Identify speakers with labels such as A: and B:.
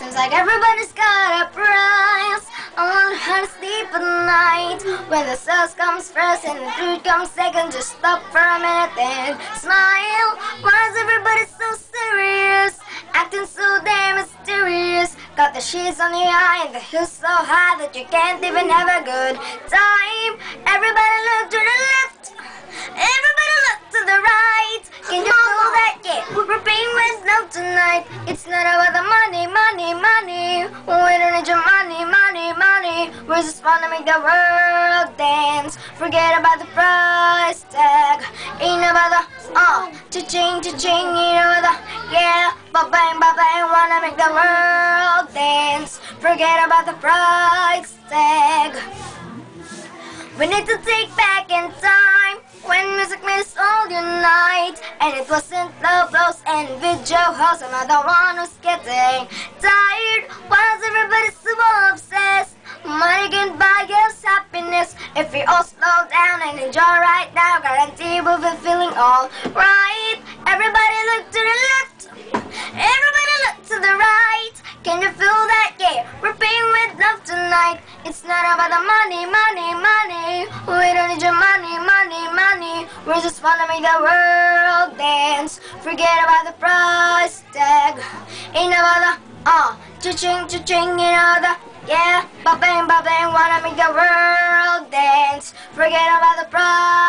A: Seems like everybody's got a price. I wonder how to sleep at night. When the sauce comes first and the food comes second, just stop for a minute and smile. Why is everybody so serious? Acting so damn mysterious. Got the sheets on your eye and the hills so high that you can't even have a good time. Paying tonight. It's not about the money, money, money. We don't need your money, money, money. We just wanna make the world dance. Forget about the price tag. Ain't about the uh, cha-ching, cha-ching. Ain't about the yeah, ba-bang, ba-bang. Wanna make the world dance. Forget about the price tag. We need to take back in time And it wasn't love blows and video house. Not the one who's getting tired. Why is everybody so obsessed? Money can buy us happiness if we all slow down and enjoy right now. Guarantee we'll be feeling all right. Everybody look to the left. Everybody look to the right. Can you feel that? Yeah, we're paying with love tonight. It's not about the money, money, money. We don't need your money, money, money. We just wanna make the world. Forget about the price tag. Ain't about the uh, cha-ching, cha-ching, you know the yeah, ba-bang, ba-bang. Wanna make the world dance. Forget about the price.